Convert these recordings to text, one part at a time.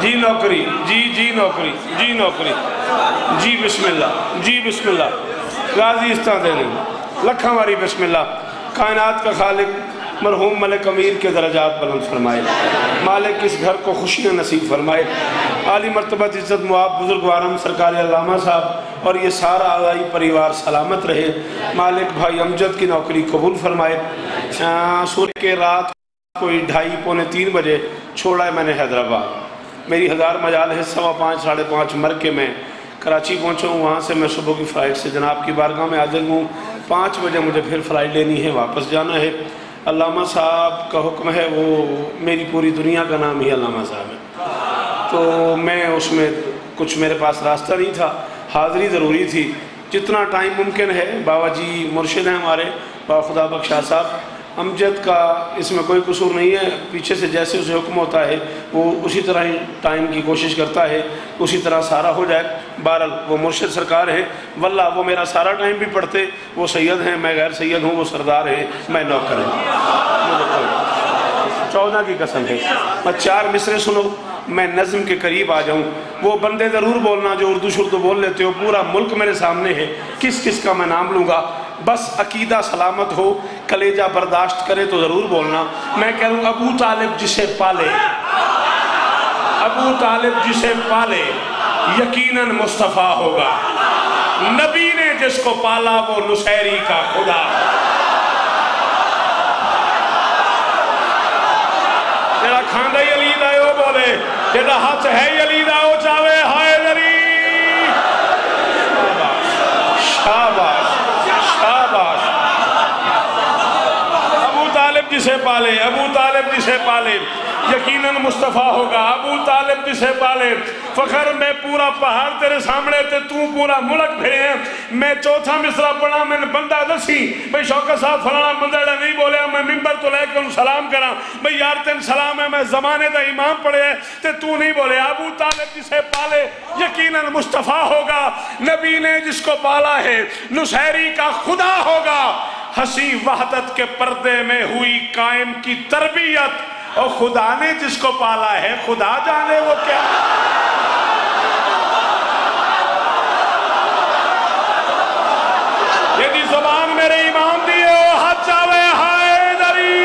جی نوکری جی جی نوکری جی نوکری۔ جی بسم اللہ جی بسم اللہ غازی استان دے لیں۔ لکھاں ماری بسم اللہ کائنات کا خالق، مرحوم ملک امیر کے درجات بلند فرمائے۔ مالک اس گھر کو خوشیاں نصیب فرمائے۔ عالی مرتبہ عزت معاب بزرگ وارم سرکار علامہ صاحب اور یہ سارا آدائی پریوار سلامت رہے۔ مالک بھائی امجد کی نوکری قبول فرمائے۔ سورہ کے رات کوئی ڈھائی پونے تین بجے چھوڑا ہے میں نے حیدرآباد۔ میری ہزار مجال ہے، سوا پانچ، ساڑھے پانچ مر کے میں کراچی پہنچا ہوں، وہاں سے میں صبح کی فلائٹ سے جناب کی بارگاہ میں حاضر ہوں۔ پانچ بجے مجھے پھر فلائٹ لینی ہے، واپس جانا ہے۔ علامہ صاحب کا حکم ہے، وہ میری پوری دنیا کا نام ہی علامہ صاحب ہے۔ تو میں اس میں کچھ میرے پاس راستہ نہیں تھا، حاضری ضروری تھی۔ جتنا ٹائم ممکن ہے بابا جی مرشد ہیں ہمارے بابا خدا بخش شاہ صاحب۔ امجد کا اس میں کوئی قصور نہیں ہے، پیچھے سے جیسے اسے حکم ہوتا ہے، وہ اسی طرح ہی ٹائم کی کوشش کرتا ہے، اسی طرح سارا ہو جائے۔ بہرحال وہ مرشد سرکار ہے واللہ، وہ میرا سارا ٹائم بھی پڑھتے۔ وہ سید ہیں، میں غیر سید ہوں، وہ سردار ہے میں نوکر ہوں۔ چودہ کی قسم ہے۔ میں چار مصرے سنو، میں نظم کے قریب آ جاؤں۔ وہ بندے ضرور بولنا، جو اردو شردو بول لیتے ہو، پورا ملک میرے سامنے ہے۔ کس کس کا میں نام لوں گا؟ بس عقیدہ سلامت ہو، کلیجہ برداشت کرے تو ضرور بولنا۔ میں کہہ لوں ابو طالب جسے پالے۔ ابو طالب جسے پالے، یقیناً مصطفیٰ ہوگا۔ نبی نے جس کو پالا، وہ نسیری کا خدا۔ جڑا کھاندہ ہی علی دا او بولے۔ جڑا ہاتھ ہے ہی علی دا او چاہے ہائے دری شاباش شاباش ابو طالب جسے پالے، ابو طالب جسے پالے۔ یقیناً مصطفیٰ ہوگا، ابو طالب جسے پالے۔ فخر، میں پورا پہاڑ تیرے سامنے تے تو پورا ملک بھیڑے ہیں۔ میں چوتھا مصرہ پڑھا، میں نے بندہ دسی۔ بھئی شوکہ صاحب فلانا بندہ نہیں بولے میں ممبر تو لے کے انہوں سلام کرا بھئی یار تین سلام ہے، میں زمانے دا امام پڑھے ہیں تے تو نہیں بولے ابو طالب جسے پالے، یقیناً مصطفیٰ ہوگا۔ نبی نے جس کو پالا ہے نسیری کا خدا ہوگا۔ ہسی وحدت کے پردے میں ہوئی قائم کی تربیت۔ اور خدا نے جس کو پالا ہے، خدا جانے وہ کیا۔ یہ زبان میرے امام دیئے، او حد چاوے ہائے دری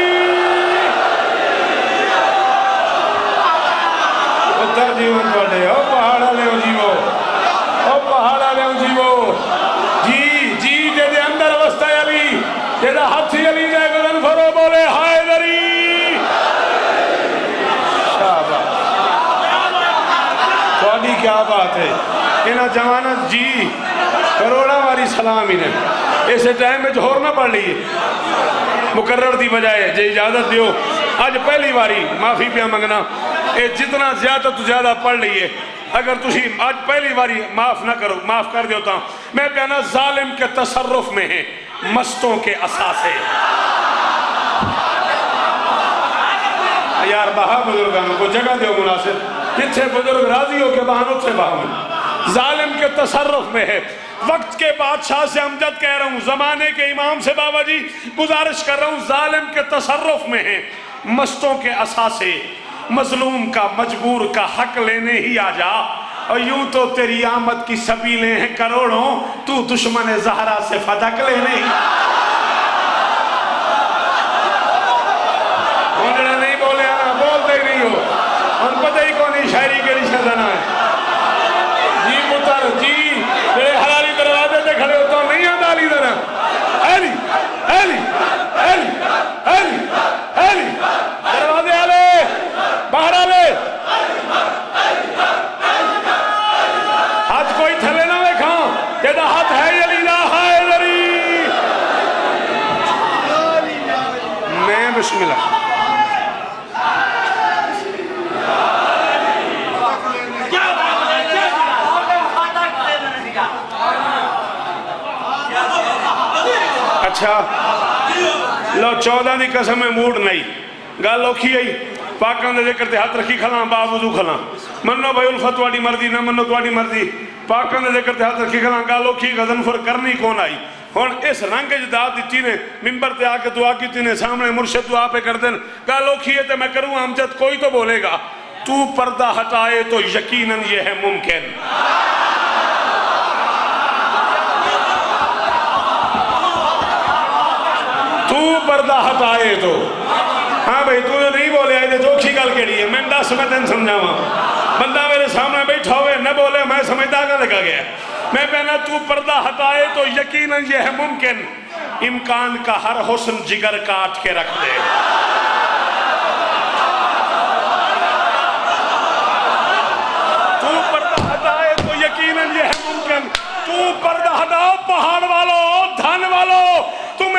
اتر جیون پڑے او پہاڑا لے جیو۔ او پہاڑا لے جیو جی جی جے دے اندر وسطہ علی جے دے ہاتھی علی دے گزن فرو بولے ہائے دری تھوڑی کیا بات ہے انہا جوانت جی کروڑا واری سلام ہی نے۔ اسے ٹائم میں جوہر نہ پڑھ لیے مقرر دی بجائے جے اجازت دیو۔ آج پہلی واری معافی پیا منگنا۔ اے جتنا زیادہ تو زیادہ پڑھ لیے اگر تسی آج پہلی واری معاف نہ کرو، معاف کر دیوتا میں کہنا ظالم کے تصرف میں ہیں، مستوں کے اساسے یار بہا بزرگانوں کو جگہ دیو مناسب؟ جتھے بزرگ راضی ہو کے بہانوں سے بہاں ظالم کے تصرف میں ہے۔ وقت کے بادشاہ سے امجد کہہ رہا ہوں، زمانے کے امام سے بابا جی گزارش کر رہا ہوں، ظالم کے تصرف میں ہے مستوں کے اساسے مظلوم کا، مجبور کا حق لینے ہی آ جا۔ اور یوں تو تیری آمد کی سبیلیں ہیں کروڑوں، تو دشمن زہرا سے فدق لے نہیں انہوں نہیں بولے آنا بولتے ہی نہیں ہو ان پتہ ہی کونی شاعری کے رشتہ دنا ہے جی مطر جی میرے حلالی دروازے تے کھڑے ہو تو نہیں آتا علی دنا ایلی ایلی ایلی ایلی ایلی دروازے آلے باہر آلے ہاتھ کوئی تھلے نہ وے کھاؤں یہ دا ہاتھ ہے علی دا ہائے ذری میں بسم اللہ اچھا لو چودہ دی قسم میں موڈ نہیں۔ گل اوکھی آئی پاکاں دے ذکر تے ہاتھ رکھی کھلاں با وضو کھلاں۔ منو بھائی الفت واڑی مرضی، نہ منو تواڈی مرضی۔ پاکاں دے ذکر تے ہاتھ رکھی کھلاں، گل اوکھی غزن فر کرنی کون آئی؟ ہن اس رنگ وچ دعا دتی نے، منبر تے آ کے دعا کیتی نے، سامنے مرشد دعا پہ کر دین۔ گل اوکھی ہے تے میں کروں، امجد کوئی تو بولے گا۔ تو پردہ ہٹائے تو یقیناً یہ ہے ممکن۔ تو پردہ ہٹائے تو۔ ہاں بھئی تو نہیں بولے، آئے جو کھی گل کے لیے میں دس، میں تین سمجھاواں۔ بندہ میرے سامنے بیٹھا ہوئے، نہ بولے، میں سمجھتا نہ لگا گیا۔ میں پہنا تو پردہ ہٹائے تو یقیناً یہ ہے ممکن۔ امکان کا ہر حسن جگر کاٹ کے رکھ دے تو پردہ ہٹائے تو یقیناً یہ ہے ممکن تو پردہ ہٹاؤ پہاڑ والو دھن والو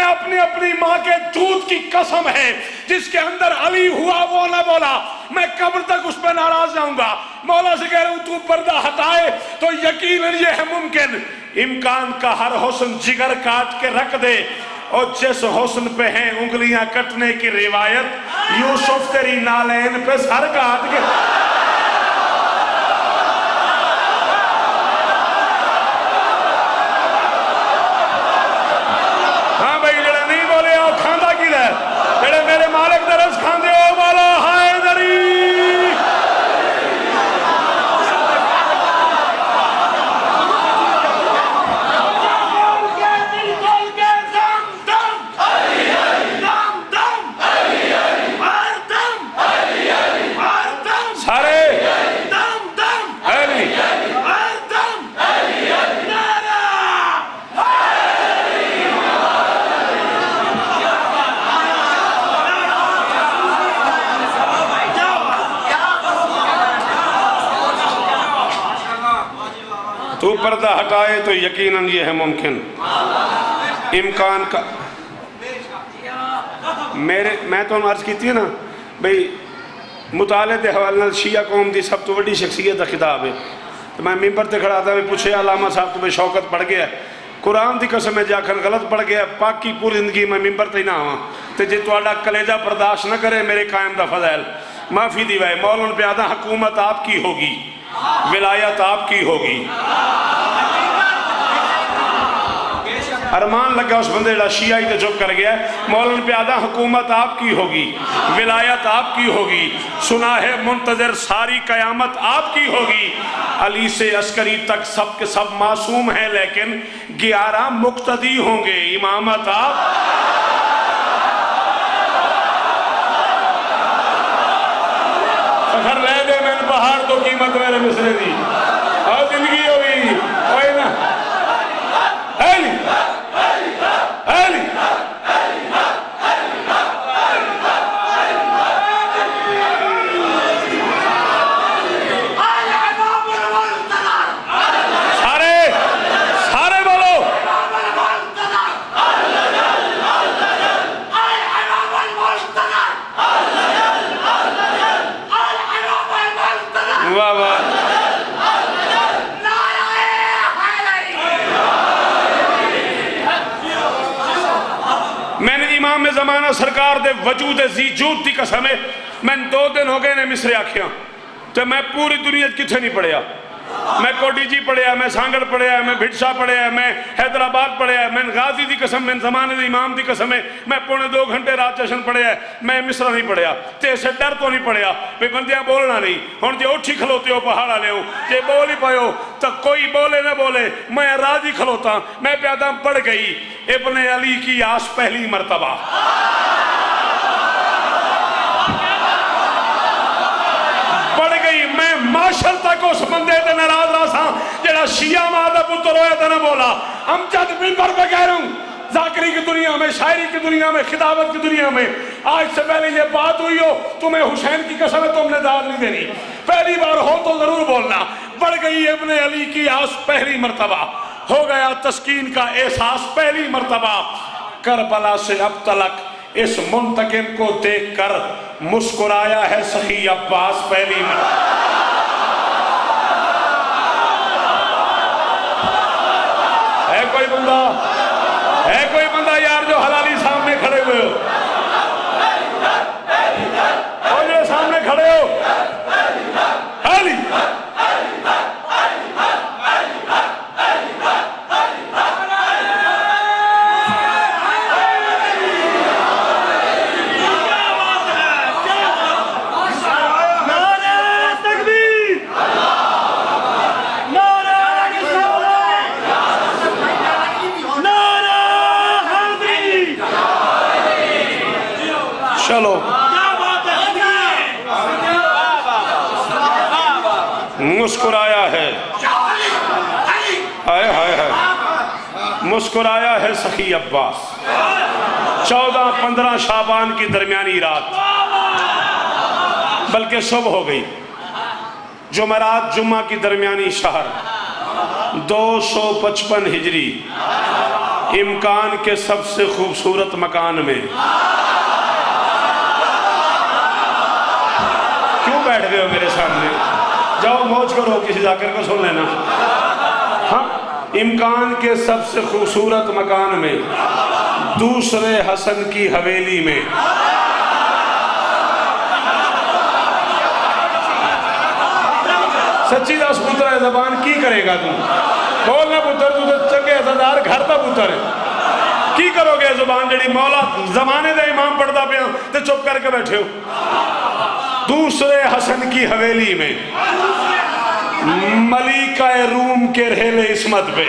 تمہیں اپنی اپنی ماں کے دودھ کی قسم ہے۔ جس کے اندر علی ہوا، وہ نہ بولا۔ میں قبر تک اس پہ ناراض جاؤں گا۔ مولا سے کہہ رہا ہوں، تو پردہ ہٹائے، تو یقیناً یہ ہے ممکن۔ امکان کا ہر حسن جگر کاٹ کے رکھ دے۔ اور جس حسن پہ ہیں، انگلیاں کٹنے کی روایت، یوسف تیری نالین پہ سر کاٹ کے ہاں بھائی جڑے نہیں بولے آؤ کھاندہ کی لے جڑے میرے مالک درس کھاندے ہو والا ہائے دری سارے علی تو پردہ ہٹائے تو یقیناً یہ ہے ممکن۔ امکان کا۔ میرے میں تو عرض کی تھی نا، بھئی مطالعے دے حوالے شیعہ قوم دی سب تو بڑی شخصیت دا خطاب ہے۔ تو میں ممبر تے کھڑا تھا میں پوچھے علامہ صاحب تو میں شوکت پڑھ گیا۔ ہے قرآن دی قسم ہے، جا کر غلط پڑھ گیا، پاکی پوری زندگی میں ممبر تے نہ آواں۔ تے جے تواڈا کلیجہ برداشت نہ کرے، میرے قائم دا فضائل۔ معافی دی وائے مولن پہ حکومت آپ کی ہوگی۔ ولایت آپ کی ہوگی۔ ارمان لگا اس بندے جڑا شیعہ تے چپ کر گیا مولن پیادہ حکومت آپ کی ہوگی، ولایت آپ کی ہوگی سنا ہے منتظر ساری قیامت آپ کی ہوگی۔ علی سے عسکری تک سب کے سب معصوم ہیں، لیکن گیارہ مقتدی ہوں گے۔ امامت آپ؟ فخر لے دے میں پہاڑ تو قیمت میرے مصرے دی۔ اور زندگی ہوئی کوئی نہ علی علی سارے سارے بولو واہ واہ میں نے امام زمانہ سرکار دے وجود زی جود تی قسم ہے میں دو دن ہو گئے نے مصر آکھیاں، تو میں پوری دنیا کتھے نہیں پڑھیا؟ میں کوٹی جی پڑھیا، میں سانگڑ پڑھیا، میں بھٹشا پڑھیا، میں حیدرآباد پڑھیا، میں غازی دی قسم، میں زمانے دی امام دی قسم ہے۔ میں پونے دو گھنٹے رات چشن پڑھیا میں مصرہ نہیں پڑھیا، تے سے ڈر تو نہیں پڑھیا بھی بندیاں بولنا نہیں۔ ہون جے اٹھی کھلوتے ہو پہاڑا لے ہو، جے بول ہی پائے ہو تو کوئی بولے نہ بولے، میں راضی کھلوتا، میں پیادہ پڑھ گئی۔ ابن علی کی آس پہلی مرتبہ پڑھ گئی میں معاشر تک اس بندے تے ناراض رہا سا جڑا شیعہ ماں دا پتر ہویا تے نہ بولا۔ ہم جد منبر پہ کہہ رہا ہوں، ذاکری کی دنیا میں، شاعری کی دنیا میں، خطابت کی دنیا میں۔ آج سے پہلے یہ بات ہوئی ہو، تمہیں حسین کی قسم ہے، تم نے داد نہیں دینی۔ پہلی بار ہو تو ضرور بولنا۔ بڑھ گئی ابن علی کی آس پہلی مرتبہ۔ ہو گیا تسکین کا احساس پہلی مرتبہ۔ کربلا سے اب تلک اس منتقم کو دیکھ کر مسکرایا ہے سخی عباس پہلی مرتبہ ہے کوئی بندہ۔ ہے کوئی بندہ یار جو حلالی سامنے کھڑے ہوئے ہو۔ اور جو سامنے کھڑے ہو۔ حالی نعرہ تکبیر نعرہ رسالت نعرہ حیدری چلو کیا بات ہے مسکرایا ہے ہائے ہائے ہائے مسکرایا ہے سخی عباس چودہ پندرہ شابان کی درمیانی رات بلکہ صبح ہو گئی۔ جمعرات جمعہ کی درمیانی شہر۔ دو سو پچپن ہجری۔ امکان کے سب سے خوبصورت مکان میں۔ کیوں بیٹھ گئے ہو میرے سامنے؟ جاؤ موج کرو، کسی ذاکر کو سن لینا۔ ہاں امکان کے سب سے خوبصورت مکان میں۔ دوسرے حسن کی حویلی میں۔ سچی دس پتر ہے، زبان کی کرے گا تم بولنا پتر، تو تو چنگے عزدار گھر دا پتر ہے۔ کی کرو گے زبان جڑی مولا زمانے دا امام پڑھتا پیا؟ تو چپ کر کے بیٹھے ہو۔ دوسرے حسن کی حویلی میں۔ ملیکہ روم کے رہل عصمت پہ۔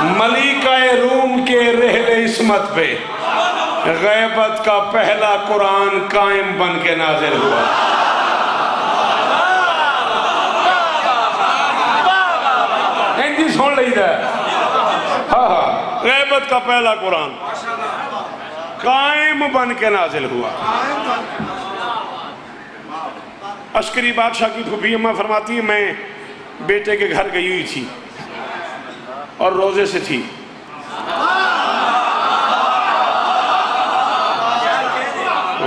ملیکہ روم کے رہل عصمت پہ۔ غیبت کا پہلا قرآن قائم بن کے نازل ہوا۔ انجی سن لئی دا ہاں ہاں غیبت کا پہلا قرآن قائم بن کے نازل ہوا۔ عسکری بادشاہ کی پھوپھی اماں فرماتی ہیں، میں بیٹے کے گھر گئی ہوئی تھی اور روزے سے تھی۔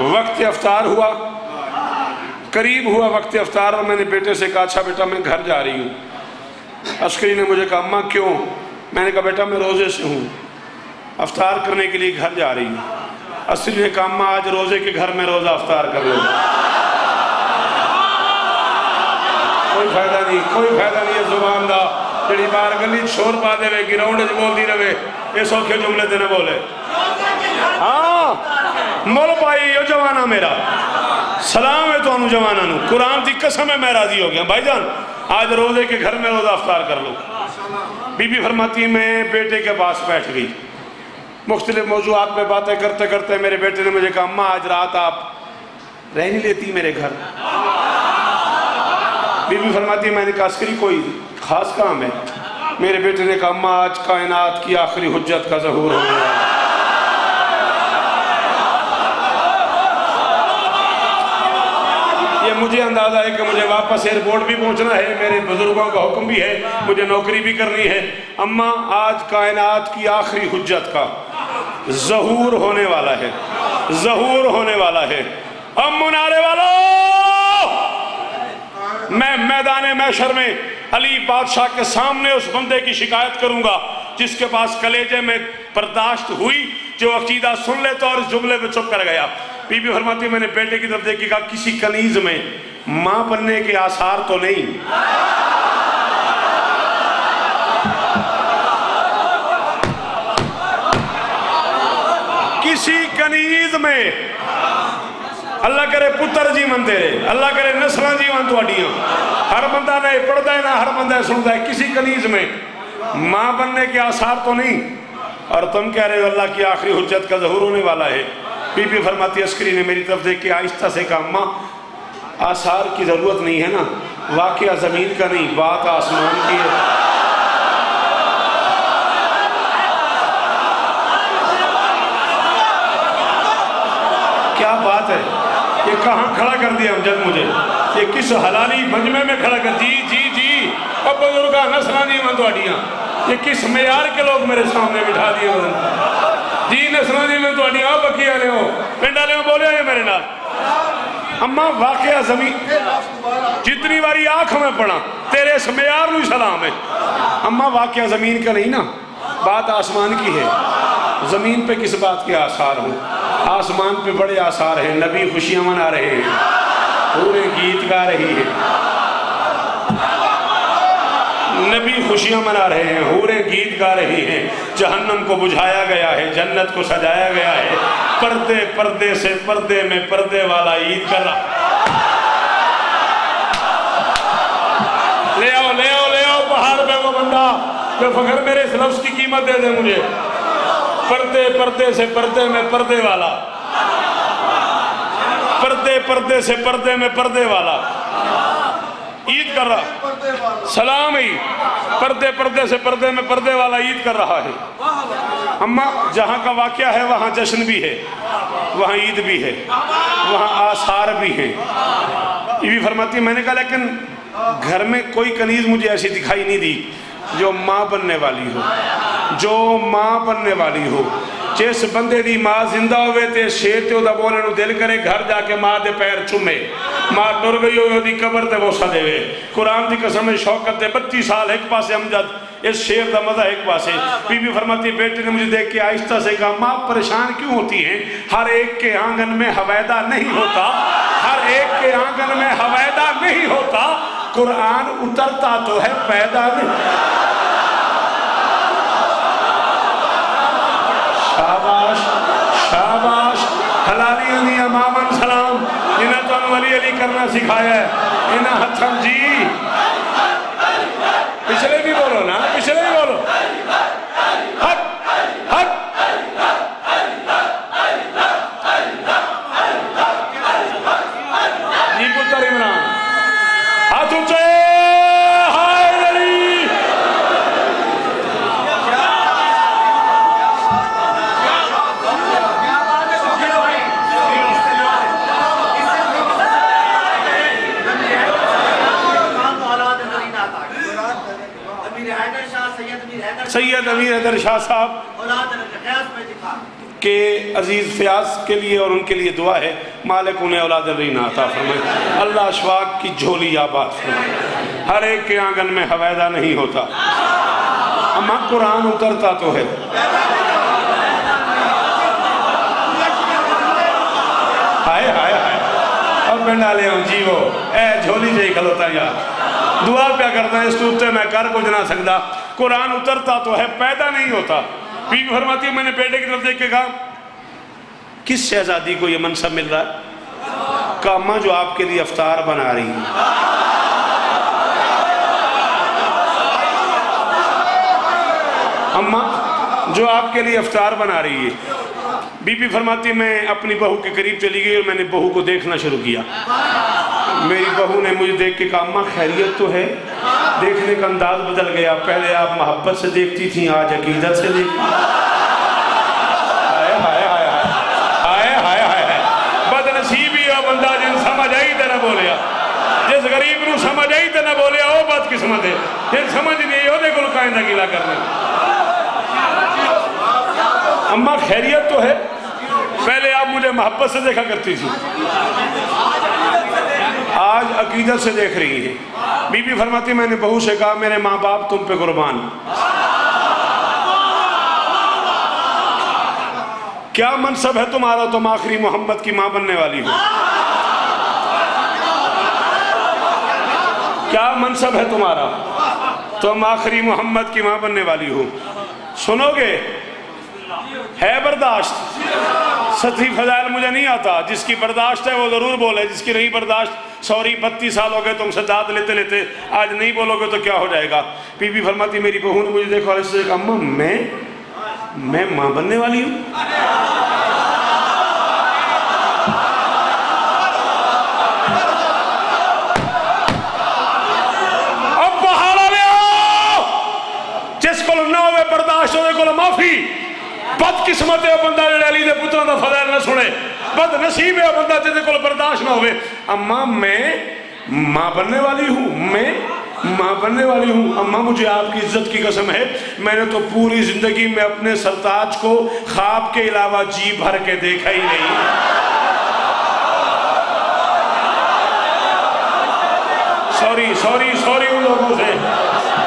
وقت افطار ہوا۔ قریب ہوا وقت افطار اور میں نے بیٹے سے کہا اچھا بیٹا میں گھر جا رہی ہوں۔ عسکری نے مجھے کہا اماں کیوں؟ میں نے کہا بیٹا میں روزے سے ہوں۔ افطار کرنے کے لیے گھر جا رہی ہوں۔ عسکری نے کہا اماں آج روزے کے گھر میں روزہ افطار کر لو۔ کوئی فائدہ نہیں کوئی فائدہ نہیں ہے زبان دا جڑی بار گلی شور پا دے گراؤنڈ جو بول دی رہے۔ یہ سوکھے جملے تے نہ بولے۔ ہاں۔ مول پائی یہ جوانا میرا سلام ہے تو انو جوانا نو قرآن دی قسم ہے میں راضی ہو گیا بھائی جان آج روزے کے گھر میں روزہ افطار کر لو بی بی فرماتی میں بیٹے کے پاس بیٹھ گئی مختلف موضوعات پہ باتیں کرتے کرتے میرے بیٹے نے مجھے کہا اماں آج رات آپ رہ لیتی میرے گھر بی بی فرماتی میں نے کہا عسکری کوئی خاص کام ہے میرے بیٹے نے کہا اماں آج کائنات کی آخری حجت کا ظہور ہونے والا ہے یہ مجھے اندازہ ہے کہ مجھے واپس ایئرپورٹ بھی پہنچنا ہے، میرے بزرگوں کا حکم بھی ہے، مجھے نوکری بھی کرنی ہے۔ اماں آج کائنات کی آخری حجت کا ظہور ہونے والا ہے۔ ظہور ہونے والا ہے۔ اب منارے والا میں میدان محشر میں علی بادشاہ کے سامنے اس بندے کی شکایت کروں گا، جس کے پاس کلیجے میں برداشت ہوئی، جو عقیدہ سن لیتا اور اس جملے پہ چپ کر گیا۔ بی بی فرماتی میں نے بیٹے کی طرف دیکھی کہا، کسی کنیز میں ماں بننے کے آثار تو نہیں۔ کسی کنیز میں اللہ کرے پتر جی من تیرے اللہ کرے نسلہ جی من ہر بندہ نہ پڑھتا ہے، نہ ہر بندہ سنتا ہے۔ کسی کنیز میں ماں بننے کے آثار تو نہیں۔ اور تم کہہ رہے ہو، اللہ کی آخری حجت کا ظہور ہونے والا ہے۔ بی بی فرماتی عسکری نے میری طرف دیکھ کے، آہستہ سے کہا ماں، آثار کی ضرورت نہیں ہے نا۔ واقعہ زمین کا نہیں، بات آسمان کی ہے۔ کیا بات ہے؟ یہ کہاں کھڑا کر دیا امجد مجھے؟ یہ کس حلالی مجمع میں کھڑا کر جی جی جی۔ اب بزرگا نسلانی مندواڑیاں یہ کس معیار کے لوگ میرے سامنے بٹھا دیے جی بدن جی نسلانی مندواڑیاں اب بکی آلے ہو پنڈ آلے ہو بولے ہیں میرے نال اما واقعہ زمین جتنی باری آنکھ میں پڑا تیرے اس معیار نو سلام ہے اما واقعہ زمین کا نہیں نا بات آسمان کی ہے زمین پہ کس بات کے آثار ہوں آسمان پہ بڑے آثار ہیں نبی خوشیاں منا رہے ہیں پورے گیت گا رہی ہے نبی خوشیاں منا رہے ہیں ہورے گیت گا رہی ہیں۔ جہنم کو بجھایا گیا ہے، جنت کو سجایا گیا ہے۔ پردے پردے سے پردے میں پردے والا عید کر رہا۔ لے آؤ لے آؤ لے آؤ پہاڑ پہ وہ بندہ۔ جو فخر میرے اس لفظ کی قیمت دے دے مجھے۔ پردے پردے سے پردے میں پردے والا۔ پردے پردے سے پردے میں پردے والا۔ عید کر رہا سلام ہی۔ پردے پردے سے پردے میں پردے والا عید کر رہا ہے۔ اما، جہاں کا واقعہ ہے، وہاں جشن بھی ہے۔ وہاں عید بھی ہے۔ وہاں آثار بھی ہیں۔ یہ بھی فرماتی، میں نے کہا، لیکن گھر میں کوئی کنیز مجھے ایسی دکھائی نہیں دی جو ماں بننے والی ہو۔ جو ماں بننے والی ہو۔ جس بندے دی ماں زندہ ہوئے تے شیر تے دا بولے نو دل کرے، گھر جا کے ماں دے پیر چومے۔ ماں ٹر گئی ہوئی دی قبر تے وہ سدے وے قرآن دی قسم شوکت دے بتی سال ایک پاسے امجد۔ اس شیر دا مزہ ایک پاسے۔ بی بی فرماتی، بیٹے نے مجھے دیکھ کے آہستہ سے کہا، ماں پریشان کیوں ہوتی ہیں؟ ہر ایک کے آنگن میں حویدہ نہیں ہوتا۔ ہر ایک کے آنگن میں حویدہ نہیں ہوتا۔ قرآن اترتا تو ہے، پیدا نہیں۔ شاباش شاباش، حلالی علی امامن سلام، انہیں تو ولی علی کرنا سکھایا ہے، انہیں ہتھم جی پچھلے بھی بولو نا پچھلے بھی بولو حق حق جی پتر عمران ہاتھ اونچے ہائے علی سید امیر حیدر شاہ صاحب کہ عزیز فیاض کے لیے اور ان کے لیے دعا ہے مالک انہیں اولاد الرین عطا فرمائے۔ اللہ اشواق کی جھولی آباد فرمائے۔ ہر ایک کے آنگن میں حویدہ نہیں ہوتا۔ اما قرآن اترتا تو ہے۔ ہائے ہائے ہائے۔ اب میں ڈالے ہوں جی وہ اے جھولی جائی کھلوتا یا دعا پیا کرتا ہے اس تو اتنے میں کر کچھ نہ سکتا۔ قرآن اترتا تو ہے، پیدا نہیں ہوتا۔ بی بی فرماتی ہے، میں نے بیٹے کی طرف دیکھ کے کہا، کس شہزادی کو یہ منصب مل رہا ہے؟ کہا، اماں جو آپ کے لیے افطار بنا رہی ہیں۔ اماں جو آپ کے لیے افطار بنا رہی ہے۔ بی بی فرماتی میں اپنی بہو کے قریب چلی گئی اور میں نے بہو کو دیکھنا شروع کیا۔ میری بہو نے مجھے دیکھ کے کہا، اماں خیریت تو ہے؟ دیکھنے کا انداز بدل گیا۔ پہلے آپ محبت سے دیکھتی تھیں، آج عقیدت سے دیکھتی ہائے بد نصیبی ہے، بندہ جن سمجھ آئی تے نہ بولیا۔ جس غریب نو سمجھ آئی تے نہ بولیا، وہ بد قسمت ہے۔ جن سمجھ نہیں وہ دے گل کائندہ گیلا کرنا۔ اماں خیریت تو ہے۔ پہلے آپ مجھے محبت سے دیکھا کرتی تھی۔ آج عقیدت سے دیکھ رہی ہیں۔ بی بی فرماتی میں نے بہو سے کہا میرے ماں باپ تم پہ قربان۔ کیا منصب ہے تمہارا تم آخری محمد کی ماں بننے والی ہو؟ کیا منصب ہے تمہارا تم آخری محمد کی ماں بننے والی ہو؟ سنو گے؟ ہے برداشت؟ ستی فضائل مجھے نہیں آتا۔ جس کی برداشت ہے وہ ضرور بولے، جس کی نہیں برداشت، سوری، بتیس سال ہو گئے تم سجاد لیتے لیتے آج نہیں بولو گے تو کیا ہو جائے گا؟ بی بی فرماتی، میری بہو نے مجھے دیکھو اور اس سے کہا میں میں ماں بننے والی ہوں؟ اب بہارا لے آؤ۔ جس کو نہ ہوئے برداشت ہوئے کو معافی۔ بد قسمت ہے بندہ جڑے علی دے پتروں دا فضائل نہ سنے۔ بد نصیب ہے وہ بندہ جس کو برداشت نہ ہوئے۔ اماں میں ماں بننے والی ہوں، میں ماں بننے والی ہوں۔ اماں مجھے آپ کی عزت کی قسم ہے۔ میں نے تو پوری زندگی میں اپنے سرتاج کو خواب کے علاوہ جی بھر کے دیکھا ہی نہیں۔ سوری سوری سوری ان لوگوں سے۔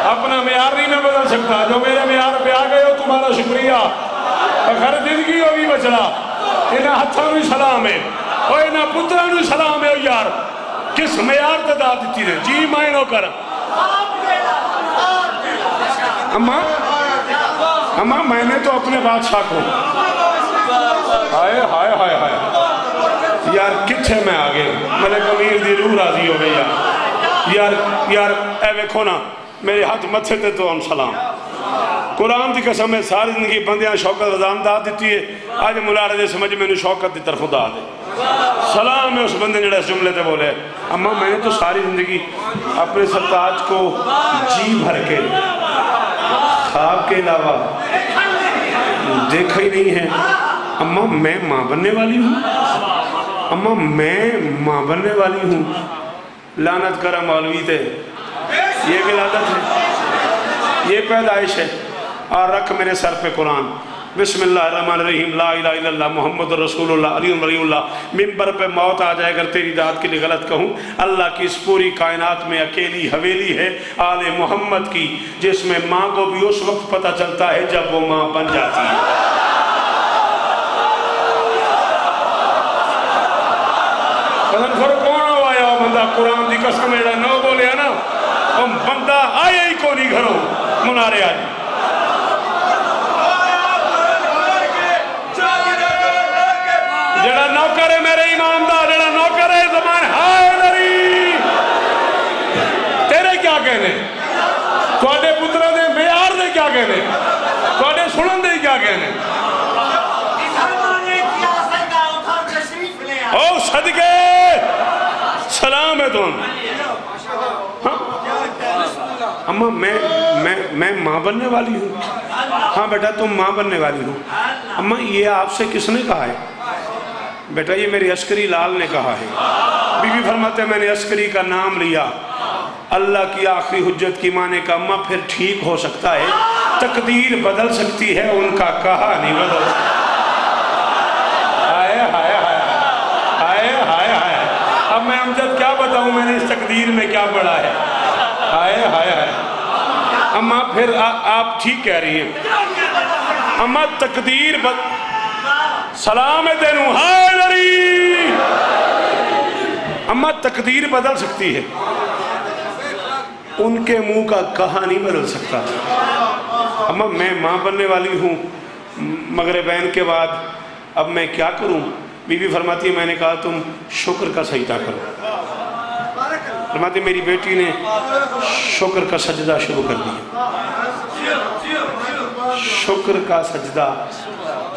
اپنا معیار نہیں میں بدل سکتا۔ جو میرے معیار پہ آ گئے ہو، تمہارا شکریہ۔ اگر زندگی ہوگی بچڑا انہاں ہتھاں بھی سلام ہے اور انہاں پتروں بھی سلام ہے یار کس معیار تے دا دیتی نے جی میں نو کر اماں اماں میں نے تو اپنے بادشاہ کو ہائے ہائے ہائے ہائے یار کتھے میں آگے ملک امیر دی روح راضی ہو گئی یار یار یار اے ویکھو نا میرے ہاتھ متھے تے تو ہم سلام قرآن دی قسم ہے، ساری زندگی بندیاں شوکت رضان دا دیتی ہے۔ آج ملارے دے سمجھ میں نے شوکت دی طرف دا دے۔ سلام ہے اس بندے جڑے اس جملے تے بولے۔ اما میں نے تو ساری زندگی اپنے سرتاج کو جی بھر کے، خواب کے علاوہ دیکھا ہی نہیں ہے۔ اما میں ماں بننے والی ہوں۔ اما میں ماں بننے والی ہوں۔ لانت کرا مولوی تے۔ یہ ولادت ہے۔ یہ پیدائش ہے۔ اور رکھ میرے سر پہ قرآن۔ بسم اللہ الرحمن الرحیم۔ لا الہ الا اللہ محمد رسول اللہ، علی ولی اللہ۔ ممبر پہ موت آ جائے اگر تیری ذات کے لیے غلط کہوں۔ اللہ کی اس پوری کائنات میں اکیلی حویلی ہے آل محمد کی، جس میں ماں کو بھی اس وقت پتہ چلتا ہے جب وہ ماں بن جاتی ہے۔ پھر کون آیا بندہ؟ قرآن دی قسم، ایڈا نو بولیا نا۔ بندہ آیا ہی کونی گھروں۔ منارے آج نوکر ہے میرے امام دا جڑا نوکر ہے زمان ہائے نری۔ تیرے کیا کہنے؟ توڑے پترہ دے میار دے کیا کہنے؟ توڑے سنن دے کیا کہنے؟ او صدقے! سلام ہے تم ہاں؟ اما، میں میں میں ماں بننے والی ہوں۔ ہاں بیٹا، تم ماں بننے والی ہوں اما، یہ آپ سے کس نے کہا ہے؟ بیٹا، یہ میری عسکری لال نے کہا ہے۔ بی بی فرماتے ہیں، میں نے عسکری کا نام لیا۔ اللہ کی آخری حجت کی مانے کا اما پھر ٹھیک ہو سکتا ہے۔ تقدیر بدل سکتی ہے، ان کا کہا نہیں بدل۔ سکتا ہائے ہائے ہائے ہائے ہائے۔ اب میں امجد کیا بتاؤں، میں نے اس تقدیر میں کیا پڑھا ہے۔ ہائے ہائے ہائے۔ اما پھر آپ ٹھیک کہہ رہی ہیں۔ اما تقدیر بد سلام دینوں ہائے لری اما تقدیر بدل سکتی ہے۔ ان کے منہ کا کہا نہیں بدل سکتا۔ اما میں ماں بننے والی ہوں۔ مغربین کے بعد اب میں کیا کروں؟ بی بی فرماتی ہے، میں نے کہا تم شکر کا سجدہ کرو۔ فرماتی میری بیٹی نے شکر کا سجدہ شروع کر دیا۔ شکر کا سجدہ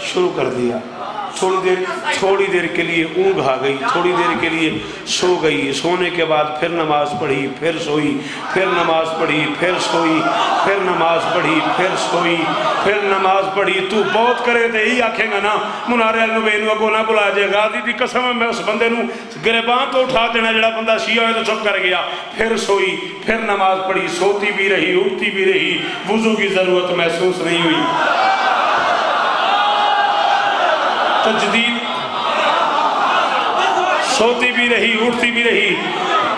شروع کر دیا۔ تھوڑی دیر تھوڑی دیر کے لیے اونگ آ گئی، تھوڑی دیر کے لیے سو گئی، سونے کے بعد پھر نماز پڑھی، پھر سوئی، پھر نماز پڑھی، پھر سوئی، پھر نماز پڑھی، پھر سوئی، پھر نماز پڑھی۔ تو بہت کرے تے ہی آکھیں گا نا، منارے النبینو اگو نہ بلا جائے غازی دی قسم میں اس بندے نو گریبان تو اٹھا دینا، جڑا بندہ شیعہ ہوئے تو چھپ کر گیا۔ پھر سوئی، پھر نماز پڑھی، سوتی بھی رہی، اٹھتی بھی رہی، وضو کی ضرورت محسوس نہیں ہوئی۔ تجدید سوتی بھی رہی، اٹھتی بھی رہی۔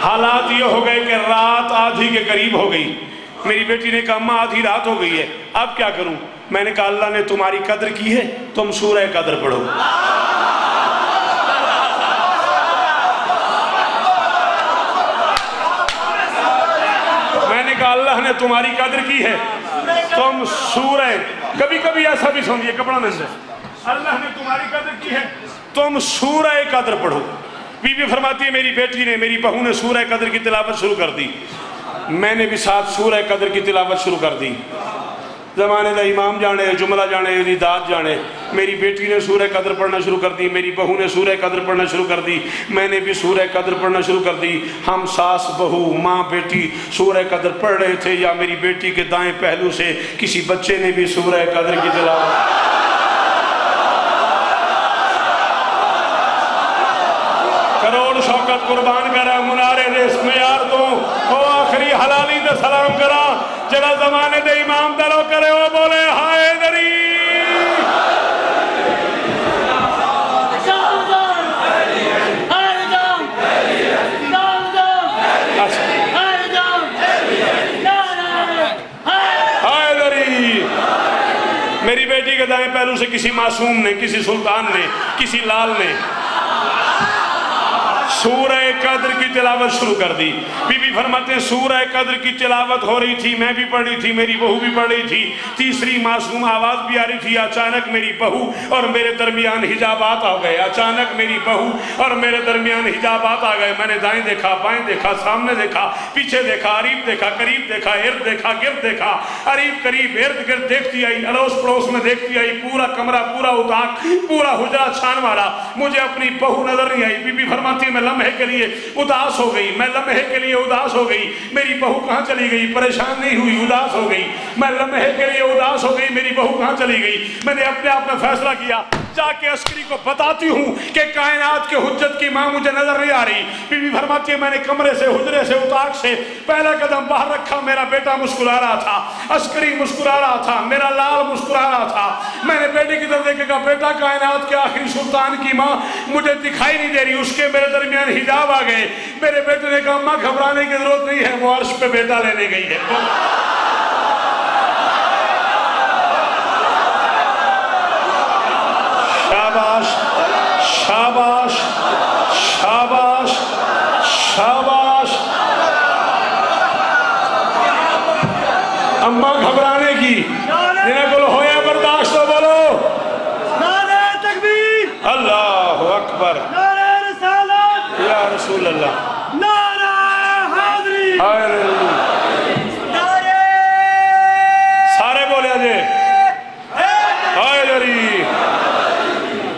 حالات یہ ہو گئے کہ رات آدھی کے قریب ہو گئی۔ میری بیٹی نے کہا اماں آدھی رات ہو گئی ہے۔ اب کیا کروں؟ میں نے کہا، اللہ نے تمہاری قدر کی ہے، تم سورہ قدر پڑھو۔ میں نے کہا، اللہ نے تمہاری قدر کی ہے۔ تم سورہ، کبھی کبھی ایسا بھی سمجھئے کپڑا میں سے۔ اللہ نے تمہاری قدر کی ہے۔ تم سورہ قدر پڑھو۔ بی بی فرماتی ہے، میری بیٹی نے، میری بہو نے سورہ قدر کی تلاوت شروع کر دی۔ میں نے بھی ساتھ سورہ قدر کی تلاوت شروع کر دی۔ زمانے دا امام جانے، جملہ جانے داد جانے۔ میری بیٹی نے سورہ قدر پڑھنا شروع کر دی، میری بہو نے سورہ قدر پڑھنا شروع کر دی۔ میں نے بھی سورہ قدر پڑھنا شروع کر دی۔ ہم ساس، بہو، ماں، بیٹی سورہ قدر پڑھ رہے تھے یا میری بیٹی کے دائیں پہلو سے کسی بچے نے بھی سورہ قدر کی تلاوت کروڑ قربان کرا، منارے ریس میں یار تو او آخری حلالی دے سلام کرا۔ جڑا زمانے دے امام دلو کرے وہ بولے، ہائے دری۔ میری بیٹی کے دائیں پہلو سے کسی معصوم نے، کسی سلطان نے، کسی لال نے سورہ قدر کی تلاوت شروع کر دی۔ بی بی فرماتے ہیں، سورہ قدر کی تلاوت ہو رہی تھی، میں بھی پڑھ رہی تھی، میری بہو بھی پڑھ رہی تھی۔ تیسری معصوم آواز بھی آ رہی تھی، اچانک میری بہو اور میرے درمیان حجابات آ گئے۔ اچانک میری بہو اور میرے درمیان حجابات آ گئے۔ میں نے دائیں دیکھا، بائیں دیکھا، سامنے دیکھا، پیچھے دیکھا عریب دیکھا، قریب دیکھا، ارد دیکھا، گرد دیکھا۔ عریب قریب، ارد، گرد دیکھتی آئی، اڑوس پڑوس میں دیکھتی آئی، پورا کمرہ، پورا اتاق پورا حجرہ چھان مارا۔ مجھے اپنی بہو نظر نہیں آئی۔ بی بی فرماتی ہے میں لمحے کے لیے اداس ہو گئی، میں لمحے کے لیے اداس ہو گئی، میری بہو کہاں چلی گئی؟ پریشان نہیں ہوئی، اداس ہو گئی۔ میں لمحے کے لیے اداس ہو گئی، میری بہو کہاں چلی گئی؟ میں نے اپنے آپ میں فیصلہ کیا۔ جا کے عسکری کو بتاتی ہوں کہ کائنات کے حجت کی ماں مجھے نظر نہیں آ رہی۔ بی بی فرماتی ہے، میں نے کمرے سے، حجرے سے اتاق سے پہلا قدم باہر رکھا، میرا بیٹا مسکرا رہا تھا۔ عسکری مسکرا رہا تھا، میرا لال مسکرا رہا تھا۔ میں نے بیٹے کی طرف دیکھے کہا بیٹا کائنات کے آخری سلطان کی ماں مجھے دکھائی نہیں دے رہی، اس کے میرے درمیان حجاب آ گئے۔ میرے بیٹے نے کہا، ماں، گھبرانے کی ضرورت نہیں ہے، وہ عرش پہ بیٹا لینے گئی ہے شاباش شاباش شاباش شاباش اماں گھبرانے کی جنہیں بولو ہویا برداشت تو بولو اللہ اکبر یا رسول اللہ ہائے سارے بولے جے ہائے جری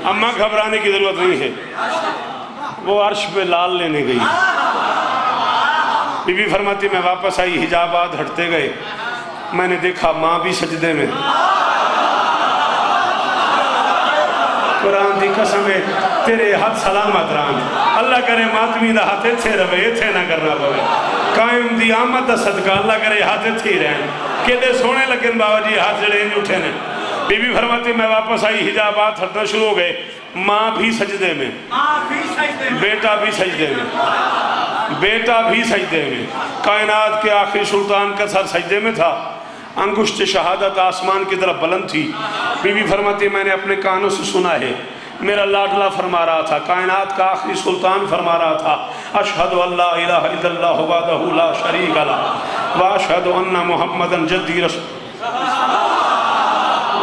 اماں گھبرانے کی ضرورت نہیں ہے۔ وہ عرش پہ لال لینے گئی۔ بی بی فرماتی، میں واپس آئی حجابات ہٹتے گئے۔ میں نے دیکھا ماں بھی سجدے میں۔ قرآن دی قسم ہے، تیرے ہاتھ سلامت ران اللہ کرے ماتمی دا ہاتھ تھے روے تھے نہ کرنا پوے۔ قائم دی آمد دا صدقہ، اللہ کرے ہاتھ تھی رہن۔ کہ دے سونے لگن بابا جی ہاتھ جڑے انج اٹھے نے۔ بی بی فرماتی، میں واپس آئی حجابات ہٹنا شروع ہو گئے۔ ماں بھی سجدے میں بیٹا بھی سجدے میں بیٹا بھی سجدے میں۔ کائنات کے آخری سلطان کا سر سجدے میں تھا۔ انگشت شہادت آسمان کی طرف بلند تھی۔ بی بی فرماتی میں نے اپنے کانوں سے سنا ہے۔ میرا لاڈلا فرما رہا تھا کائنات کا آخری سلطان فرما رہا تھا۔ اشہد اللہ الہ الا اللہ وحدہ لا شریک لہ واشہد ان محمدن جدی رسول۔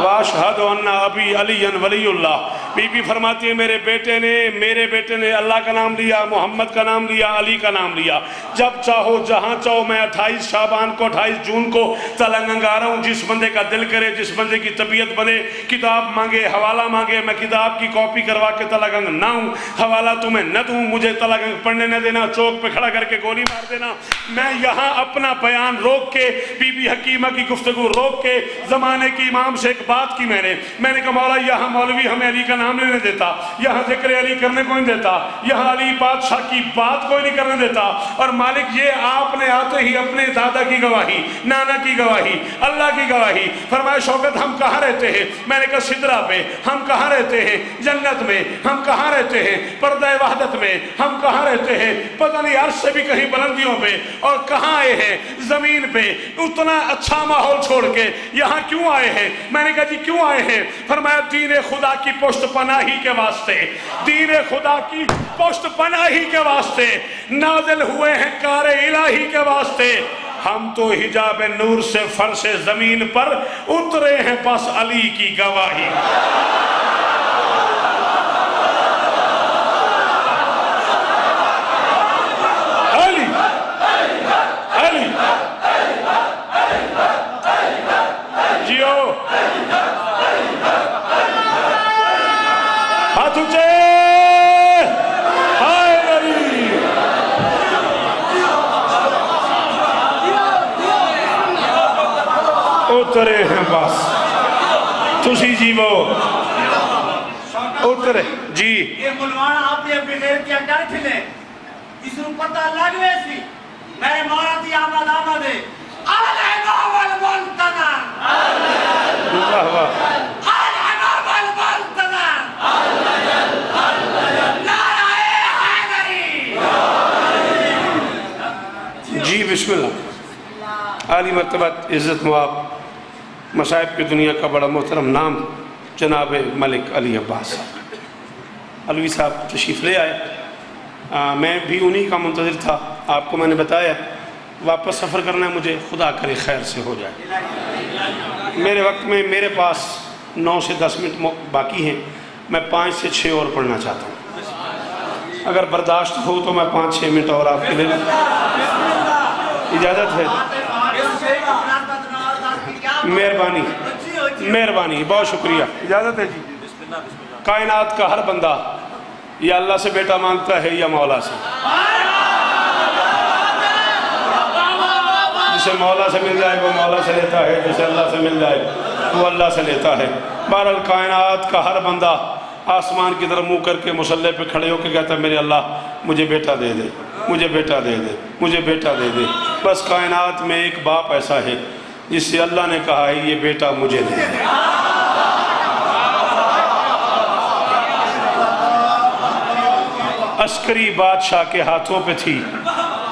واشہد ان ابی علی ولی اللہ۔ بی بی فرماتی ہے، میرے بیٹے نے، میرے بیٹے نے اللہ کا نام لیا، محمد کا نام لیا، علی کا نام لیا۔ جب چاہو، جہاں چاہو، میں اٹھائیس شابان کو، اٹھائیس جون کو تلنگنگ آ رہا ہوں۔ جس بندے کا دل کرے، جس بندے کی طبیعت بنے، کتاب مانگے، حوالہ مانگے، میں کتاب کی کاپی کروا کے تلنگنگ نہ ہوں۔ حوالہ تمہیں نہ دوں، مجھے تلنگنگ پڑھنے نہ دینا، چوک پہ کھڑا کر کے گولی مار دینا۔ میں یہاں اپنا بیان روک کے بی بی حکیمہ کی گفتگو روک کے، زمانے کی امام سے ایک بات کی میں نے۔ میں نے کہا، مولا، یہاں مولوی ہمیں علی کا نام لینے دیتا، یہاں ذکر علی کرنے کو نہیں دیتا، یہاں علی بادشاہ کی بات کوئی نہیں کرنے دیتا۔ اور مالک یہ آپ نے آتے ہی اپنے دادا کی گواہی، نانا کی گواہی، اللہ کی گواہی۔ فرمایا، شوکت ہم کہاں رہتے ہیں؟ میں نے کہا صدرہ پہ۔ ہم کہاں رہتے ہیں؟ جنت میں۔ ہم کہاں رہتے ہیں؟ پردہ وحدت میں۔ ہم کہاں رہتے ہیں؟ پتہ نہیں، عرش سے بھی کہیں بلندیوں پہ۔ اور کہاں آئے ہیں؟ زمین پہ۔ اتنا اچھا ماحول چھوڑ کے یہاں کیوں آئے ہیں؟ میں نے کہا جی کیوں آئے ہیں؟ فرمایا، دین خدا کی پشت پناہی کے واسطے۔ دین خدا کی پشت پناہی کے واسطے۔ نازل ہوئے ہیں کار الہی کے واسطے۔ ہم تو حجاب نور سے فرش زمین پر اترے ہیں پس علی کی گواہی علی علی جیو ہاتھ اونچے ہائے علی اترے ہیں بس تسی جی وہ اترے جی یہ ملوانا آپ نے بغیر کیا ڈر کھلے اس رو پتہ لگوے سی میں مارتی آمد آمد ہے اللہ والمنتظر اللہ واہ اللہ جی بسم اللہ۔ عالی مرتبہ عزت مواب مصائب کی دنیا کا بڑا محترم نام جناب ملک علی عباس علوی صاحب تشریف لے آئے۔ آ, میں بھی انہی کا منتظر تھا۔ آپ کو میں نے بتایا واپس سفر کرنا ہے مجھے خدا کرے خیر سے ہو جائے۔ میرے وقت میں میرے پاس نو سے دس منٹ باقی ہیں۔ میں پانچ سے چھ اور پڑھنا چاہتا ہوں۔ اگر برداشت ہو تو میں پانچ چھ منٹ اور آپ کے لے لوں اجازت ہے۔ مہربانی مہربانی بہت شکریہ۔ اجازت ہے جی۔ کائنات کا ہر بندہ یا اللہ سے بیٹا مانگتا ہے یا مولا سے؟ جسے مولا سے مل جائے وہ مولا سے لیتا ہے جسے اللہ سے مل جائے وہ اللہ سے لیتا ہے۔ بہرحال کائنات کا ہر بندہ آسمان کی طرف منہ کر کے مسلح پہ کھڑے ہو کے کہتا ہے میرے اللہ مجھے بیٹا دے دے مجھے بیٹا دے دے مجھے بیٹا دے دے۔ بس کائنات میں ایک باپ ایسا ہے جس سے اللہ نے کہا ہے، یہ بیٹا مجھے دے۔ عسکری بادشاہ کے ہاتھوں پہ تھی،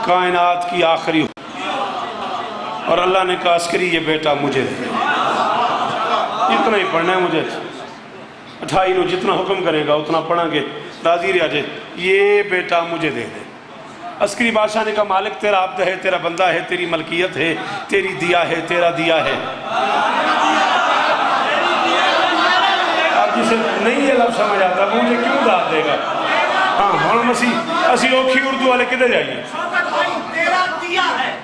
کائنات کی آخری اور اللہ نے کہا، عسکری، یہ بیٹا مجھے دے۔ اتنا ہی پڑھنا ہے مجھے۔ اٹھائی نو جتنا حکم کرے گا، اتنا پڑھیں گے۔ راضی ریاجے یہ بیٹا مجھے دے دے۔ عسکری بادشاہ نے کہا، مالک تیرا عبد ہے، تیرا بندہ ہے، تیری ملکیت ہے، تیری دیا ہے، تیرا دیا ہے۔ اب جسے جی نہیں یہ لفظ سمجھ آتا وہ مجھے کیوں داد دے گا؟ ہاں ہم اسی اسی اوکھی اردو والے کدھر جائیے؟ تیرا دیا ہے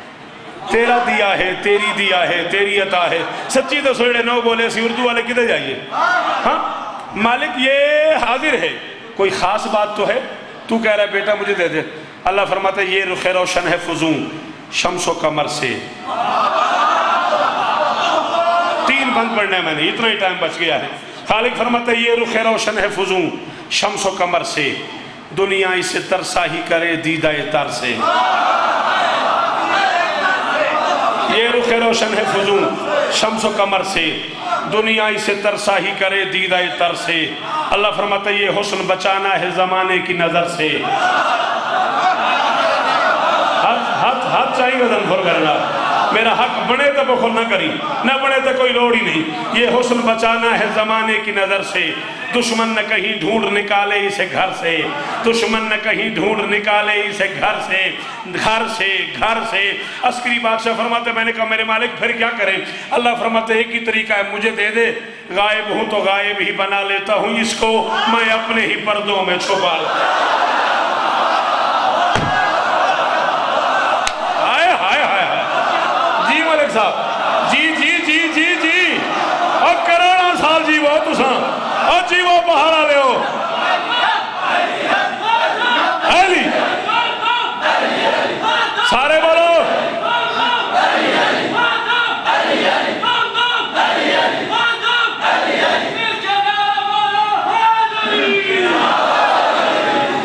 تیرا دیا ہے تیری دیا ہے، تیری عطا ہے۔ سچی تو سوڑے نو بولے، اسی اردو والے کدھر جائیے؟ ہاں مالک یہ حاضر ہے، کوئی خاص بات تو ہے؟ تو کہہ رہا ہے، بیٹا مجھے دے دے۔ اللہ فرماتا ہے، یہ رخ روشن ہے فضوں شمس و کمر سے۔ تین بند پڑھنا ہے میں نے، اتنا ہی ٹائم بچ گیا ہے۔ خالق فرماتا ہے، یہ رخ روشن ہے فضوں شمس و کمر سے۔ دنیا اسے ترسا ہی کرے دیدہ تر سے۔ یہ رخ روشن ہے فضوں شمس و کمر سے۔ دنیا اسے ترسا ہی کرے دیدہ تر سے۔ اللہ فرماتا ہے، یہ حسن بچانا ہے زمانے کی نظر سے۔ ہاتھ چاہیے وزن بھر کرنا میرا حق بنے تو بخل نہ کری۔ نہ بنے تو کوئی لوڑ ہی نہیں۔ یہ حسن بچانا ہے زمانے کی نظر سے۔ دشمن نہ کہیں ڈھونڈ نکالے اسے گھر سے۔ دشمن نہ کہیں ڈھونڈ نکالے اسے گھر سے۔ گھر سے گھر سے۔ عسکری بادشاہ فرماتے میں نے کہا، میرے مالک، پھر کیا کریں؟ اللہ فرماتے ایک ہی طریقہ ہے، مجھے دے دے۔ غائب ہوں تو غائب ہی بنا لیتا ہوں اس کو۔ میں اپنے ہی پردوں میں چھپا لیتا ملک صاحب۔ جی جی جی جی جی۔ اور کرانا سال جیو تساں۔ اور جیو بہارا لے ہو۔ علی سارے بولو۔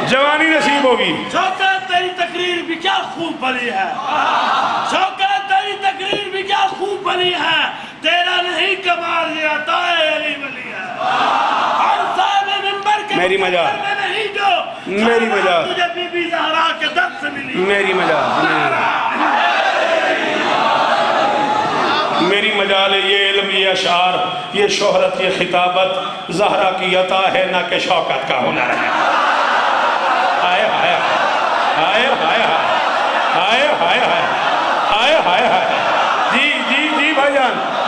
جوانی نصیب ہوگی۔ چھوٹا تیری تقریر بھی کیا خوب بھری ہے۔ بنی ہے تیرا نہیں کمال یہ عطا ہے علی ولی ہے۔ اور صاحب ممبر کے میری مجا نہیں جو میری مجا تجھے بی بی زہرا کے درد سے ملی۔ میری مجا میری مجال یہ علم یہ اشعار یہ شہرت یہ خطابت۔ زہرہ کی عطا ہے نہ کہ شوقت کا ہنر ہے۔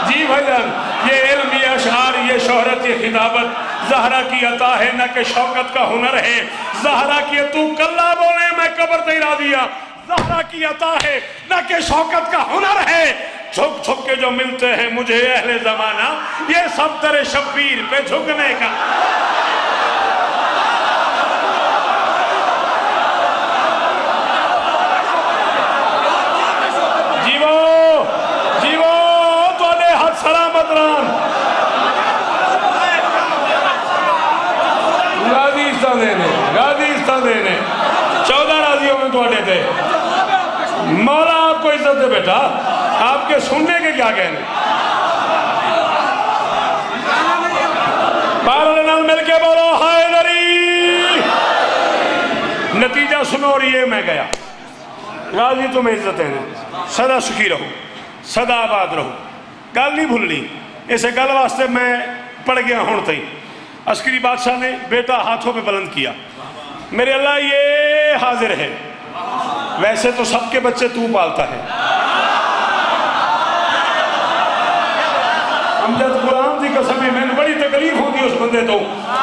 جی بھجن یہ علم، یہ اشعار، یہ شہرت، یہ خطابت زہرہ کی عطا ہے، نہ کہ شوکت کا ہنر ہے۔ زہرا کی تو بولے، میں قبر تیرا دیا ہاں۔ زہرا کی عطا ہے، نہ کہ شوکت کا ہنر ہے۔ جھک جھک کے جو ملتے ہیں مجھے اہل زمانہ، یہ سب تر شبیر پہ جھکنے کا۔ والے تھے مولا آپ کو عزت دے بیٹا۔ آپ کے سننے کے کیا کہنے؟ پارلے نال مل کے بولو حیدری نتیجہ سنو اور یہ میں گیا۔ غازی تمہیں عزت دینا سدا سکی رہو سدا آباد رہو۔ گال نہیں بھولنی۔ اسے گل واسطے میں پڑ گیا ہوں تھی۔ عسکری بادشاہ نے بیٹا ہاتھوں پہ بلند کیا۔ میرے اللہ، یہ حاضر ہے۔ ویسے تو سب کے بچے تو پالتا ہے۔ امجد قرآن دی قسم میں بڑی تکلیف ہوتی اس بندے تو۔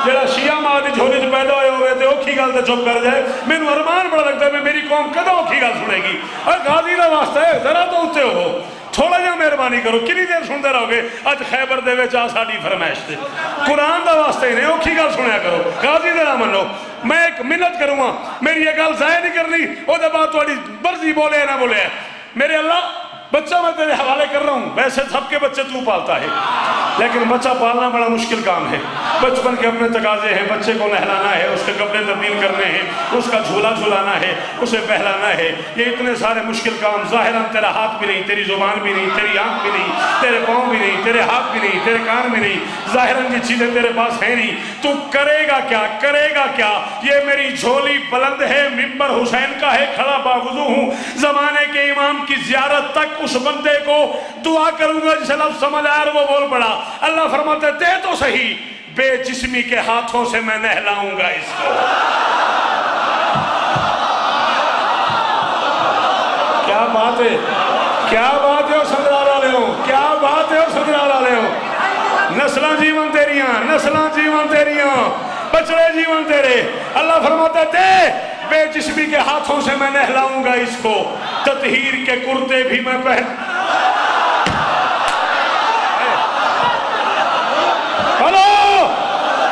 جڑا شیعہ ماں جھولی جو پیدا ہوئے ہوئے تھے اوکھی گل تے چپ کر جائے، مینوں ارمان بڑا لگتا ہے، میں میری قوم کدھا اوکھی گال سنے گی اور غازی نہ واسطہ ہے، ذرا تو اتے ہو۔ تھوڑا جہاں مہربانی کرو کنی دیر سنتے رہو گے اج خیبر دے وے آ ساڑی فرمائش دے قرآن دا واسطے ہی نہیں اوکھی گل سنیا کرو غازی دے نہ منو میں ایک منت کروں گا میری یہ گل ضائع نہیں کرنی او دے بات تہاڈی برزی بولے نہ بولے میرے اللہ بچہ میں تیرے حوالے کر رہا ہوں۔ ویسے سب کے بچے تو پالتا ہے۔ لیکن بچہ پالنا بڑا مشکل کام ہے۔ بچپن کے اپنے تقاضے ہیں، بچے کو نہلانا ہے، اس کے کپڑے تبدیل کرنے ہیں، اس کا جھولا جھولانا ہے، اسے بہلانا ہے۔ یہ اتنے سارے مشکل کام ظاہراً تیرا ہاتھ بھی نہیں، تیری زبان بھی نہیں، تیری آنکھ بھی نہیں، تیرے پاؤں بھی نہیں، تیرے ہاتھ بھی نہیں، تیرے کان بھی نہیں۔ ظاہراً یہ چیزیں تیرے پاس ہیں نہیں۔ تو کرے گا کیا؟ کرے گا کیا؟ یہ میری جھولی بلند ہے ممبر حسین کا ہے، کھڑا باغذو ہوں۔ زمانے کے امام کی زیارت تک اس بندے کو دعا کروں گا جسے لفظ سمجھ آیا اور وہ بول پڑا۔ اللہ فرماتا ہے دے تو صحیح، بے جسمی کے ہاتھوں سے میں نہلاؤں گا اس کو۔ کیا بات ہے؟ کیا بات ہے اور سدرا والے ہو؟ کیا بات ہے اور سدرا والے ہو؟ نسلاں جیون تیریاں نسلان جیون تیریاں، بچڑے جیون تیرے۔ اللہ فرماتا ہے دے بے جسمی کے ہاتھوں سے میں نہلاؤں گا اس کو۔ تطہیر کے کرتے بھی میں پہن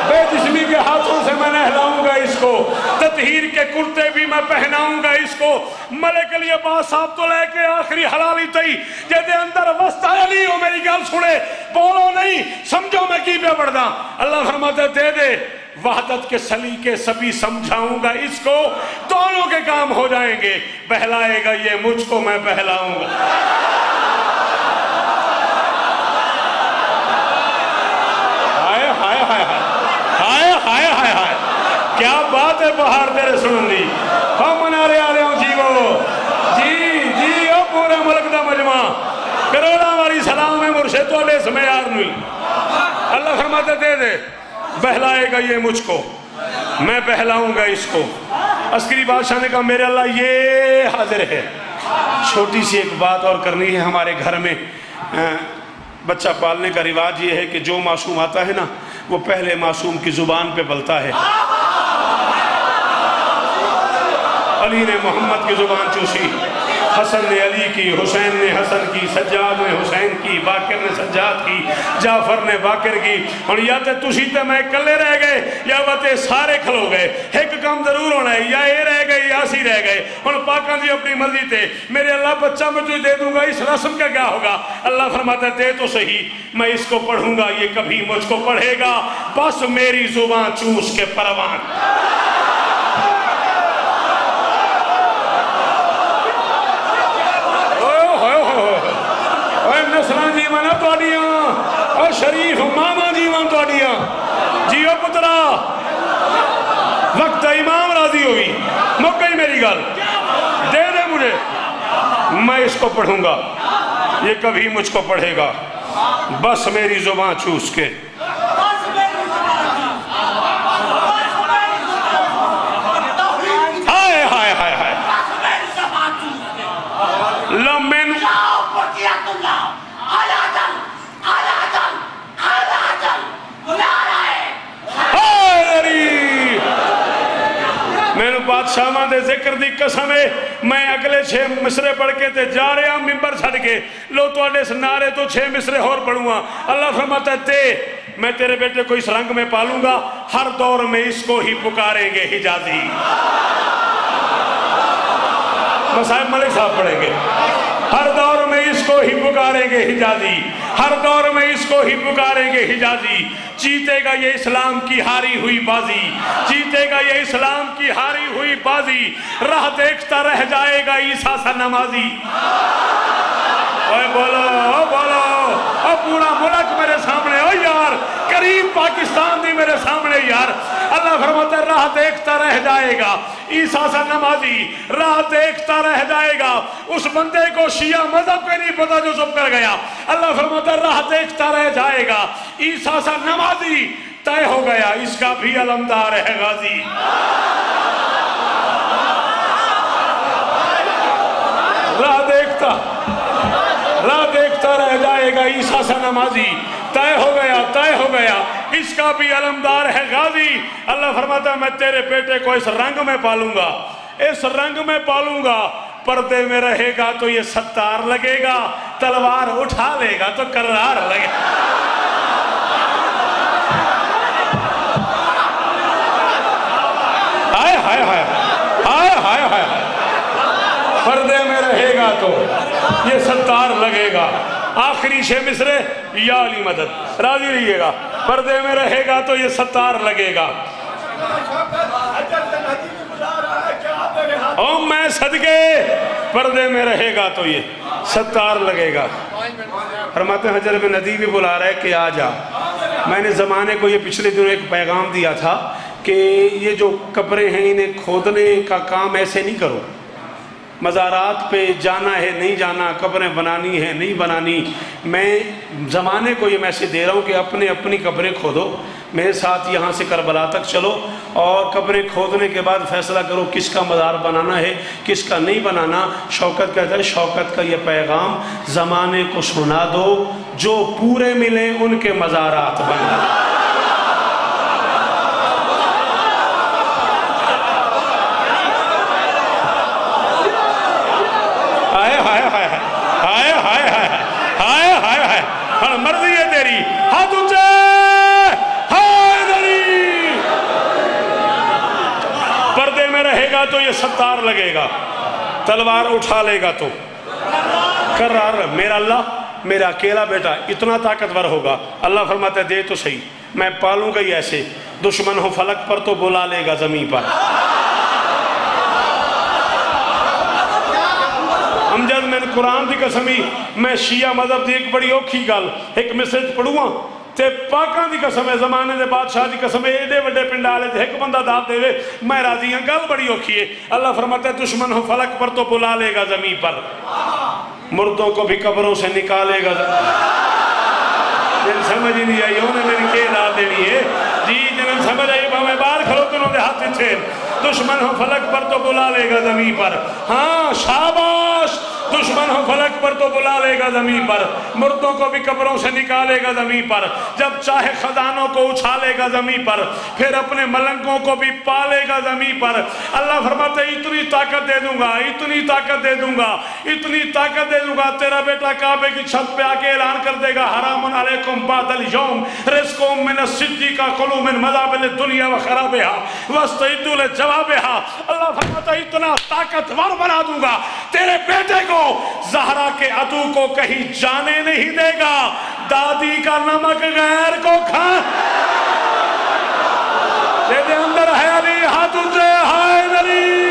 بے جسمی کے ہاتھوں سے میں نہلاؤں گا اس کو۔ تطہیر کے کرتے بھی میں پہناؤں گا اس کو۔ ملک علی عباس صاحب تو لے کے آخری حلالی تئی۔ جیدے اندر وستہ علی ہو میری گل سنے۔ بولو نہیں، سمجھو میں کی پہ بڑھ دا اللہ فرماتے دے دے۔ وحدت کے سلیقے سبھی سمجھاؤں گا اس کو، دونوں کے کام ہو جائیں گے۔ بہلائے گا یہ مجھ کو میں بہلاؤں گا۔ ہائے ہائے ہائے ہائے۔ کیا بات ہے بہار تیرے سنن دی۔ ہم منا رہے آ رہے ہوں جی وہ جی جی او پورا ملک دا مجمع۔ کرونا واری سلام ہے مرشد والے سمیار نوی۔ اللہ فرماتے دے دے۔ بہلائے گا یہ مجھ کو۔ میں بہلاؤں گا اس کو۔ عسکری بادشاہ نے کہا، میرے اللہ، یہ حاضر ہے۔ چھوٹی سی ایک بات اور کرنی ہے ہمارے گھر میں۔ بچہ پالنے کا رواج یہ ہے کہ جو معصوم آتا ہے نا، وہ پہلے معصوم کی زبان پہ بلتا ہے۔ علی نے محمد کی زبان چوسی۔ حسن نے علی کی، حسین نے حسن کی، سجاد نے حسین کی باکر نے سجاد کی، جعفر نے باکر کی۔ اور یا تے تسی تے میں کلے رہ گئے، یا وہ تے سارے کھلو گئے۔ ایک کام ضرور ہونا ہے، یا اے رہ گئے یا سی رہ گئے۔ اور پاکاں دی اپنی مرضی تے میرے اللہ بچہ مجھے دے دوں گا، اس رسم کا کیا ہوگا؟ اللہ فرماتا ہے، دے تو صحیح، میں اس کو پڑھوں گا، یہ کبھی مجھ کو پڑھے گا۔ بس میری زبان چوس کے پروان۔ ਅਸਲਾਂ ਜੀਵਾਂ ਨਾ ਤੁਹਾਡੀਆਂ، ਔਰ ਸ਼ਰੀਫ ਮਾਵਾਂ ਜੀਵਾਂ ਤੁਹਾਡੀਆਂ। ਜੀਓ وقت امام راضی ہوئی موقع ہی میری گل دے دے مجھے میں اس کو پڑھوں گا یہ کبھی مجھ کو پڑھے گا بس میری زبان چوس کے بادشاہاں دے ذکر دی قسمے میں اگلے چھے مصرے پڑھ کے تے جا رہے ہیں ممبر چھڑ کے لو تو اس نعرے تو چھے مصرے اور پڑھوں گا اللہ فرماتا ہے تے میں تیرے بیٹے کو اس رنگ میں پالوں گا ہر دور میں اس کو ہی پکاریں گے حجازی مسائب ملک صاحب پڑھیں گے ہر دور میں اس کو ہی پکاریں گے حجازی ہر دور میں اس کو ہی پکاریں گے حجازی جیتے گا یہ اسلام کی ہاری ہوئی بازی، جیتے گا یہ اسلام کی ہاری ہوئی بازی۔ رہ دیکھتا رہ جائے گا عیسیٰ سا نمازی۔ اوے بولو او بولو او پورا ملک میرے سامنے کریم پاکستان دی میرے سامنے یار، اللہ فرماتا ہے، راہ دیکھتا رہ جائے گا۔ عیسیٰ سے نمازی، راہ دیکھتا رہ جائے گا۔ اس بندے کو شیعہ مذہب کے نہیں پتا جو سب کر گیا۔ اللہ فرماتا ہے، راہ دیکھتا رہ جائے گا۔ عیسیٰ سے نمازی تیہ ہو گیا۔ اس کا بھی علمدار ہے غازی۔ راہ دیکھتا۔ عیسیٰ سا نمازی تائے ہو گیا تائے ہو گیا۔ اس کا بھی علمدار ہے غازی۔ اللہ فرماتا ہے، میں تیرے بیٹے کو اس رنگ میں پالوں گا۔ اس رنگ میں پالوں گا۔ پردے میں رہے گا تو یہ ستار لگے گا۔ تلوار اٹھا لے گا تو کرار لگے گا۔ پردے میں رہے گا تو یہ ستار لگے گا۔ آخری شے مصرے یا علی مدد۔ راضی رہیے گا۔ پردے میں رہے گا تو یہ ستار لگے گا۔ اوم میں صدقے پردے میں رہے گا تو یہ ستار لگے گا۔ فرماتے ہیں حجر بن ندی بھی بلا رہا ہے کہ آ جا۔ میں نے زمانے کو یہ پچھلے دنوں ایک پیغام دیا تھا کہ یہ جو کپڑے ہیں، انہیں کھودنے کا کام ایسے نہیں کرو۔ مزارات پہ جانا ہے، نہیں جانا، قبریں بنانی ہے نہیں بنانی۔ میں زمانے کو یہ میسج دے رہا ہوں کہ اپنے اپنی قبریں کھودو۔ میرے ساتھ یہاں سے کربلا تک چلو اور قبریں کھودنے کے بعد فیصلہ کرو کس کا مزار بنانا ہے، کس کا نہیں بنانا۔ شوکت کہتا ہے، شوکت کا یہ پیغام زمانے کو سنا دو۔ جو پورے ملیں ان کے مزارات بنانا ہر مرضی ہے تیری۔ ہاتھ اونچے۔ حیدری پردے میں رہے گا تو یہ ستار لگے گا۔ تلوار اٹھا لے گا تو۔ کرار میرا اللہ، میرا اکیلا بیٹا اتنا طاقتور ہوگا۔ اللہ فرماتا ہے دے تو صحیح۔ میں پالوں گا ہی ایسے۔ دشمن ہو فلک پر تو بلا لے گا زمین پر۔ قرآن دی قسمی، میں شیعہ مذہب دی ایک بڑی اوکھی گل، ایک میسج پڑھواں، تے پاکاں دی قسم ہے زمانے دے بادشاہ دی قسم ہے ایڈے وڈے پنڈالے تے ایک بندہ داد دے وے، میں راضی ہیں گل بڑی اوکھی ہے۔ اللہ فرماتا ہے، دشمن ہو فلک پر تو بلا لے گا زمین پر۔ مردوں کو بھی قبروں سے نکالے گا جن سمجھ ہی نہیں آئی نے میری کے ڈال دینی ہے؟ جی جن سمجھ آئی میں باہر کھلو تو انہوں نے ہاتھ چھین دشمن ہو فلک پر تو بلا لے گا زمین پر۔ ہاں شاباش! دشمن ہو فلک پر تو بلا لے گا زمین پر، مردوں کو بھی قبروں سے نکالے گا زمین پر، جب چاہے خزانوں کو اچھا لے گا زمین پر، پھر اپنے ملنگوں کو بھی پالے گا زمین پر۔ اللہ فرماتا ہے اتنی طاقت دے دوں گا، اتنی طاقت دے دوں گا، اتنی طاقت دے دوں گا، تیرا بیٹا کعبے کی چھت پہ آکے اعلان کر دے گا، حرام علیکم بادل یوم رزقم من الصدیقہ قلوم من مذابل دنیا و خرابہا وستعدو لجوابہا اللہ فرماتا ہے اتنا طاقتور بنا دوں گا، تیرے بیٹے کو زہرہ کے عدو کو کہیں جانے نہیں دے گا۔ دادی کا نمک غیر کو کھا۔ تیرے اندر ہے علی، ہاتھ اٹھے ہائے علی